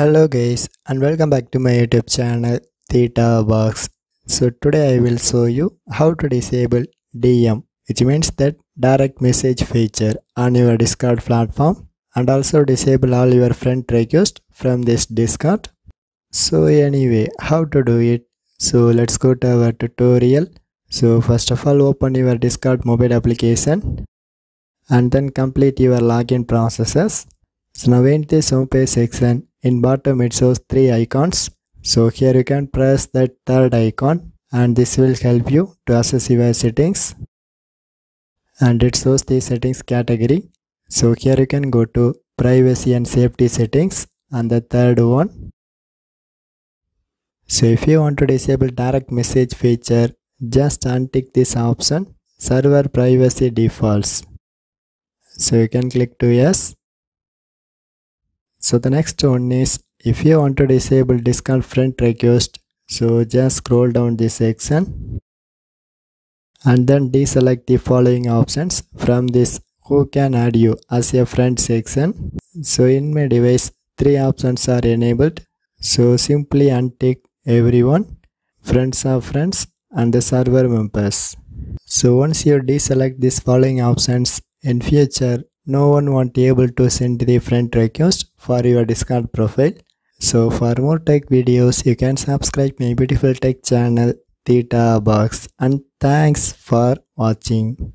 Hello guys and welcome back to my YouTube channel Theta Box. So today I will show you how to disable DM which means that direct message feature on your Discord platform and also disable all your friend requests from this Discord. So anyway how to do it? So let's go to our tutorial. So first of all open your Discord mobile application and then complete your login processes. So now in this homepage section in bottom it shows three icons. So here you can press that third icon and this will help you to access your settings. And it shows the settings category. So here you can go to privacy and safety settings and the third one. So if you want to disable direct message feature just untick this option server privacy defaults. So you can click to yes so the next one is if you want to disable Discord friend request so just scroll down this section and then deselect the following options. From this who can add you as a friend section? So in my device three options are enabled. So simply untick everyone friends of friends and the server members. So once you deselect these following options in future no one won't be able to send the friend request for your discord profile. So for more tech videos you can subscribe my beautiful tech channel theta box. And thanks for watching